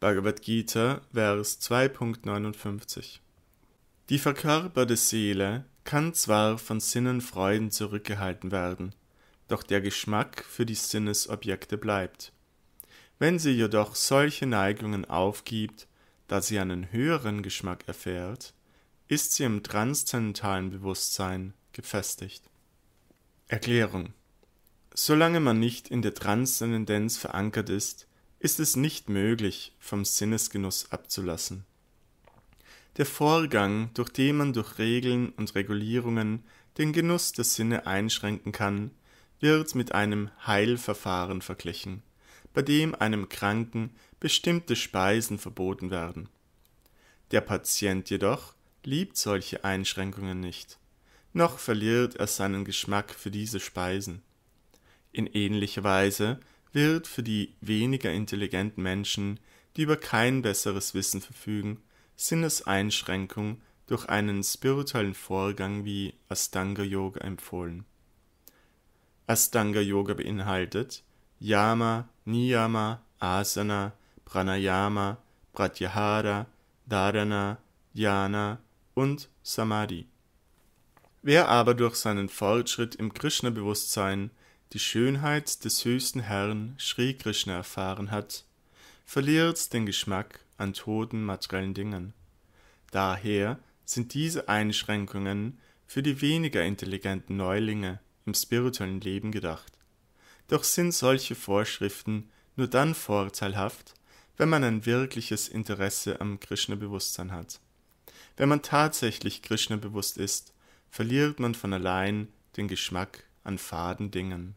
Bhagavad Gita, Vers 2.59 Die verkörperte Seele kann zwar von Sinnenfreuden zurückgehalten werden, doch der Geschmack für die Sinnesobjekte bleibt. Wenn sie jedoch solche Neigungen aufgibt, da sie einen höheren Geschmack erfährt, ist sie im transzendentalen Bewusstsein gefestigt. Erklärung Solange man nicht in der Transzendendenz verankert ist, ist es nicht möglich, vom Sinnesgenuss abzulassen. Der Vorgang, durch den man durch Regeln und Regulierungen den Genuss der Sinne einschränken kann, wird mit einem Heilverfahren verglichen, bei dem einem Kranken bestimmte Speisen verboten werden. Der Patient jedoch liebt solche Einschränkungen nicht, noch verliert er seinen Geschmack für diese Speisen. In ähnlicher Weise wird für die weniger intelligenten Menschen, die über kein besseres Wissen verfügen, Sinneseinschränkung durch einen spirituellen Vorgang wie Astanga Yoga empfohlen. Astanga Yoga beinhaltet Yama, Niyama, Asana, Pranayama, Pratyahara, Dharana, Dhyana und Samadhi. Wer aber durch seinen Fortschritt im Krishna-Bewusstsein die Schönheit des höchsten Herrn Sri Krishna erfahren hat, verliert den Geschmack an toten materiellen Dingen. Daher sind diese Einschränkungen für die weniger intelligenten Neulinge im spirituellen Leben gedacht. Doch sind solche Vorschriften nur dann vorteilhaft, wenn man ein wirkliches Interesse am Krishna-Bewusstsein hat. Wenn man tatsächlich Krishna bewusst ist, verliert man von allein den Geschmack an faden Dingen.